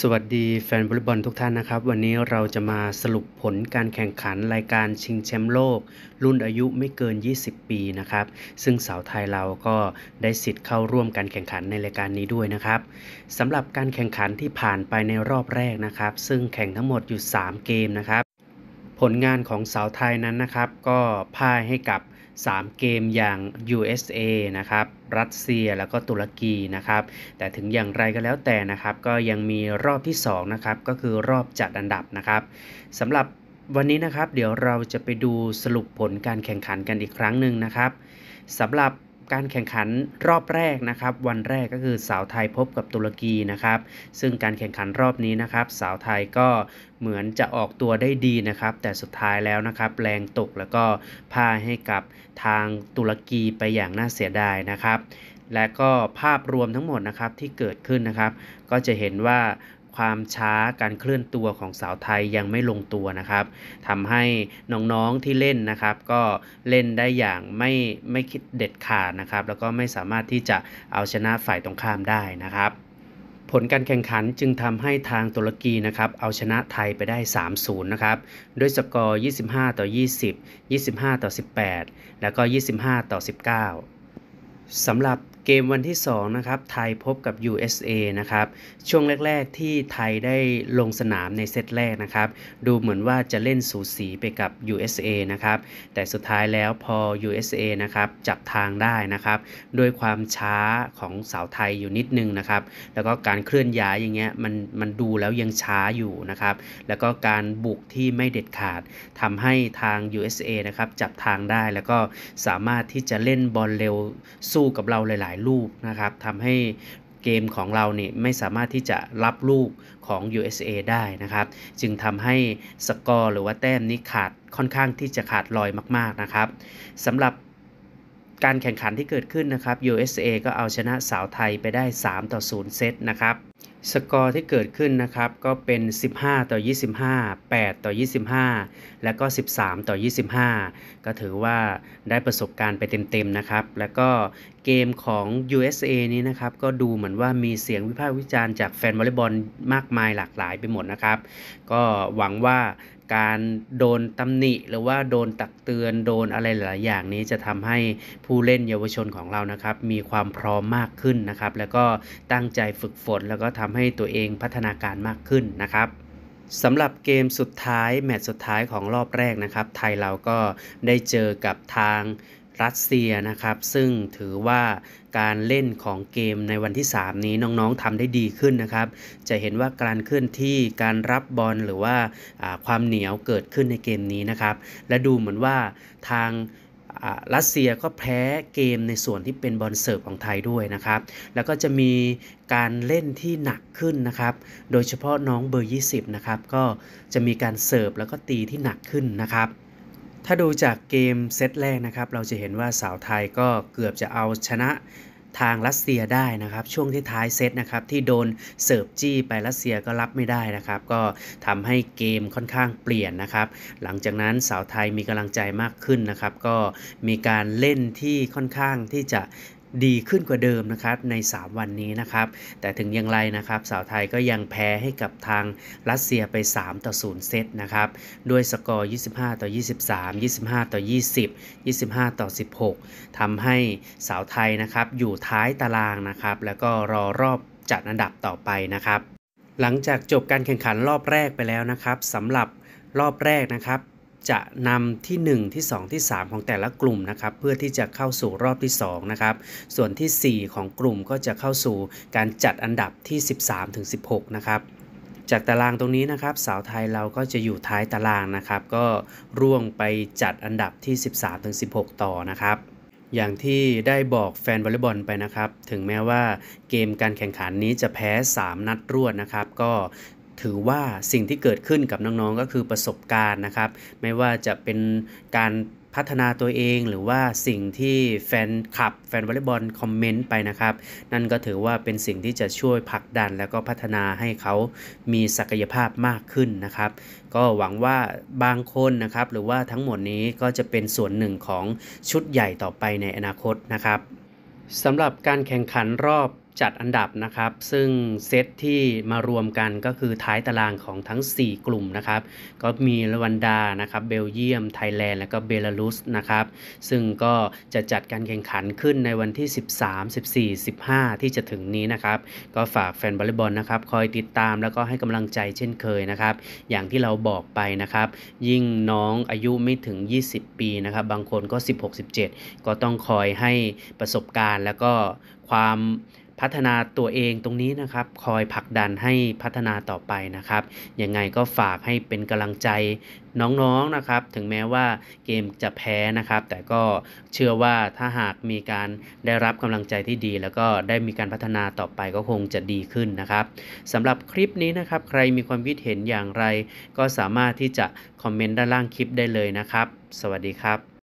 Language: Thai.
สวัสดีแฟนวอลเลย์บอลทุกท่านนะครับ วันนี้เราจะมาสรุปผลการแข่งขันรายการชิงแชมป์โลก รุ่นอายุไม่เกิน 20 ปีนะครับ ซึ่งสาวไทยเราก็ได้สิทธิ์เข้าร่วมการแข่งขันในรายการนี้ด้วยนะครับสำหรับการแข่งขันที่ผ่านไปในรอบแรกนะครับ ซึ่งแข่งทั้งหมดอยู่ 3 เกมนะครับ ผลงานของสาวไทยนั้นนะครับ ก็พ่ายให้กับ 3 เกมอย่าง USA นะครับ รัสเซียแล้วก็ตุรกีนะครับ แต่ถึงอย่างไรก็แล้วแต่นะครับ ก็ยังมีรอบที่2นะครับก็คือรอบจัดอันดับนะครับสำหรับวันนี้นะครับ เดี๋ยวเราจะไปดูสรุปผลการแข่งขันกันอีกครั้งหนึ่งนะครับสำหรับ การแข่งขันรอบแรกนะครับ วันแรกก็คือสาวไทยพบกับตุรกีนะครับ ซึ่งการแข่งขันรอบนี้นะครับ สาวไทยก็เหมือนจะออกตัวได้ดีนะครับ แต่สุดท้ายแล้วนะครับ แรงตกแล้วก็พ่ายให้กับทางตุรกีไปอย่างน่าเสียดายนะครับ และก็ภาพรวมทั้งหมดนะครับที่เกิดขึ้นนะครับ ก็จะเห็นว่า ความช้าการเคลื่อนตัวของสาวไทยยังไม่ลงตัวนะครับทำให้น้องๆที่เล่นนะครับ ก็เล่นได้อย่างไม่ไม่คิดเด็ดขาดนะครับ แล้วก็ไม่สามารถที่จะเอาชนะฝ่ายตรงข้ามได้นะครับผลการแข่งขันจึงทำให้ทางตุรกีนะครับเอาชนะไทยไปได้ 3-0 นะครับด้วยสกอร์ 25 ต่อ 20 25 ต่อ 18 แล้วก็ 25 ต่อ 19สำหรับ เกมวันที่ 2 นะครับ ไทยพบกับ USA นะครับ ช่วงแรก ๆ ที่ไทยได้ลงสนามในเซตแรกนะครับ ดูเหมือนว่าจะเล่นสูสีไปกับ USA นะครับ แต่สุดท้ายแล้วพอ USA นะครับ จับทางได้นะครับ ด้วยความช้าของสาวไทยอยู่นิดนึงนะครับ แล้วก็การเคลื่อนย้ายอย่างเงี้ย มัน มันดูแล้วยังช้าอยู่นะครับ แล้วก็การบุกที่ไม่เด็ดขาดทำให้ทาง USA นะครับ จับทางได้ แล้วก็สามารถที่จะเล่นบอลเร็วสู้กับเราหลายายลูกนะครับทำให้เกมของเราเนี่ยไม่สามารถที่จะรับลูกของ USA ได้นะครับ จึงทำให้สกอร์หรือว่าแต้มนี้ขาดค่อนข้างที่จะขาดลอยมากๆนะครับสำหรับ การแข่งขันที่เกิดขึ้นนะครับ USA ก็เอาชนะสาวไทยไปได้ 3 ต่อ 0 เซตนะครับ สกอร์ที่เกิดขึ้นนะครับก็เป็น 15 ต่อ 25 8 ต่อ 25 แล้วก็ 13 ต่อ 25 ก็ถือว่าได้ประสบการณ์ไปเต็มๆนะครับ แล้วก็เกมของ USA นี้นะครับก็ดูเหมือนว่ามีเสียงวิพากษ์วิจารณ์จากแฟนวอลเลย์บอลมากมายหลากหลายไปหมดนะครับ ก็หวังว่า การโดนตำหนิ หรือว่าโดนตักเตือนโดนอะไรหลายอย่างนี้จะทำให้ผู้เล่นเยาวชนของเรานะครับ มีความพร้อมมากขึ้นนะครับ แล้วก็ตั้งใจฝึกฝน แล้วก็ทำให้ตัวเองพัฒนาการมากขึ้นนะครับสำหรับเกมสุดท้ายแมตช์สุดท้ายของรอบแรกนะครับ ไทยเราก็ได้เจอกับทางรัสเซียนะครับ ซึ่งถือว่า การเล่นของเกมในวันที่ 3 นี้น้องๆทำได้ดีขึ้นนะครับ จะเห็นว่าการเคลื่อนที่การรับบอลหรือว่าความเหนียวเกิดขึ้นในเกมนี้นะครับ และดูเหมือนว่าทางรัสเซียก็แพ้เกมในส่วนที่เป็นบอลเสิร์ฟของไทยด้วยนะครับ แล้วก็จะมีการเล่นที่หนักขึ้นนะครับ โดยเฉพาะน้องเบอร์ 20 นะครับ ก็จะมีการเสิร์ฟแล้วก็ตีที่หนักขึ้นนะครับ ถ้าดูจากเกมเซตแรกนะครับ เราจะเห็นว่าสาวไทยก็เกือบจะเอาชนะทางรัสเซียได้นะครับ ช่วงที่ท้ายเซตนะครับที่โดนเสิร์ฟจี้ไปรัสเซียก็รับไม่ได้นะครับ ก็ทำให้เกมค่อนข้างเปลี่ยนนะครับ หลังจากนั้นสาวไทยมีกำลังใจมากขึ้นนะครับ ก็มีการเล่นที่ค่อนข้างที่จะ ดีขึ้นกว่าเดิมนะครับใน 3 วันนี้นะครับ แต่ถึงอย่างไรนะครับ สาวไทยก็ยังแพ้ให้กับทางรัสเซียไป 3 ต่อ 0 เซตนะครับ ด้วยสกอร์ 25 ต่อ 23 25 ต่อ 20 25 ต่อ 16ทำให้สาวไทยนะครับอยู่ท้ายตารางนะครับ แล้วก็รอรอบจัดอันดับต่อไปนะครับ หลังจากจบการแข่งขันรอบแรกไปแล้วนะครับสำหรับรอบแรกนะครับ จะนำที่ 1 ที่ 2 ที่ 3 ของแต่ละกลุ่มนะครับเพื่อที่จะเข้าสู่รอบที่2นะครับส่วนที่ 4 ของกลุ่มก็จะเข้าสู่การจัดอันดับที่ 13ถึง16 นะครับจากตารางตรงนี้นะครับสาวไทยเราก็จะอยู่ท้ายตารางนะครับ ก็ร่วงไปจัดอันดับที่ 13ถึง16 ต่อนะครับอย่างที่ได้บอกแฟนวอลเลย์บอลไปนะครับ ถึงแม้ว่าเกมการแข่งขันนี้จะแพ้ 3 นัดรวดนะครับ ก็ ถือว่าสิ่งที่เกิดขึ้นกับน้องๆก็คือประสบการณ์นะครับ ไม่ว่าจะเป็นการพัฒนาตัวเองหรือว่าสิ่งที่แฟนคลับ แฟนวอลเลย์บอลคอมเมนต์ไปนะครับ นั่นก็ถือว่าเป็นสิ่งที่จะช่วยผลักดัน แล้วก็พัฒนาให้เขามีศักยภาพมากขึ้นนะครับ ก็หวังว่าบางคนนะครับ หรือว่าทั้งหมดนี้ก็จะเป็นส่วนหนึ่งของชุดใหญ่ต่อไปในอนาคตนะครับสำหรับการแข่งขันรอบ จัดอันดับนะครับ ซึ่งเซตที่มารวมกันก็คือท้ายตารางของทั้ง 4 กลุ่มนะครับ ก็มีรวันดานะครับเบลเยียม ไทยแลนด์ และก็เบลารุสนะครับ ซึ่งก็จะจัดการแข่งขันขึ้นในวันที่ 13 14 15 ที่จะถึงนี้นะครับ ก็ฝากแฟนบอลเลย์บอลนะครับ คอยติดตามแล้วก็ให้กำลังใจเช่นเคยนะครับ อย่างที่เราบอกไปนะครับ ยิ่งน้องอายุไม่ถึง 20 ปีนะครับ บางคนก็ 16 17 ก็ต้องคอยให้ประสบการณ์แล้วก็ความ พัฒนาตัวเองตรงนี้นะครับ คอยผลักดันให้พัฒนาต่อไปนะครับ ยังไงก็ฝากให้เป็นกำลังใจน้องๆนะครับ ถึงแม้ว่าเกมจะแพ้นะครับ แต่ก็เชื่อว่าถ้าหากมีการได้รับกำลังใจที่ดี แล้วก็ได้มีการพัฒนาต่อไปก็คงจะดีขึ้นนะครับสำหรับคลิปนี้นะครับ ใครมีความคิดเห็นอย่างไร ก็สามารถที่จะคอมเมนต์ด้านล่างคลิปได้เลยนะครับ สวัสดีครับ